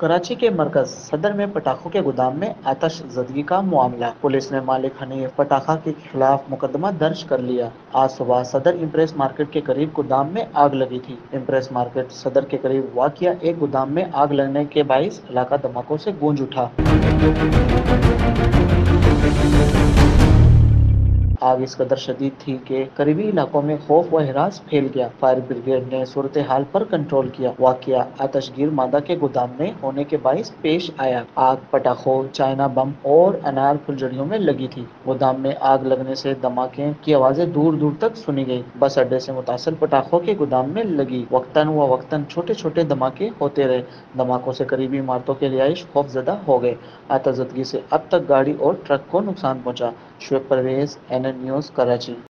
कराची के मरकज सदर में पटाखों के गोदाम में आतश जदगी का मामला। पुलिस ने मालिक हनीफ पटाखा के खिलाफ मुकदमा दर्ज कर लिया। आज सुबह सदर इम्प्रेस मार्केट के करीब गोदाम में आग लगी थी। इम्प्रेस मार्केट सदर के करीब वाकिया एक गोदाम में आग लगने के बाईस इलाका धमाकों से गूंज उठा। आग इस कदर शदीद थी कि करीबी इलाकों में खौफ व हिरास फैल गया। फायर ब्रिगेड ने सूरत हाल पर कंट्रोल किया। वाकया आतशगीर मादा के गोदाम में होने के बायस पेश आया। आग, पटाखों, चाइना बम और अनार फुलझड़ियों में लगी थी। गोदाम में आग लगने से धमाके की आवाज़ें दूर दूर तक सुनी गई। बस अड्डे से मुतासर पटाखों के गोदाम में लगी। वक्तन व वक्तन छोटे छोटे धमाके होते रहे। धमाकों से करीबी इमारतों के रिहाइश खौफ खौफजदा हो गए। आतजदगी से अब तक गाड़ी और ट्रक को नुकसान पहुँचा। Shoaib Parvez N news Karachi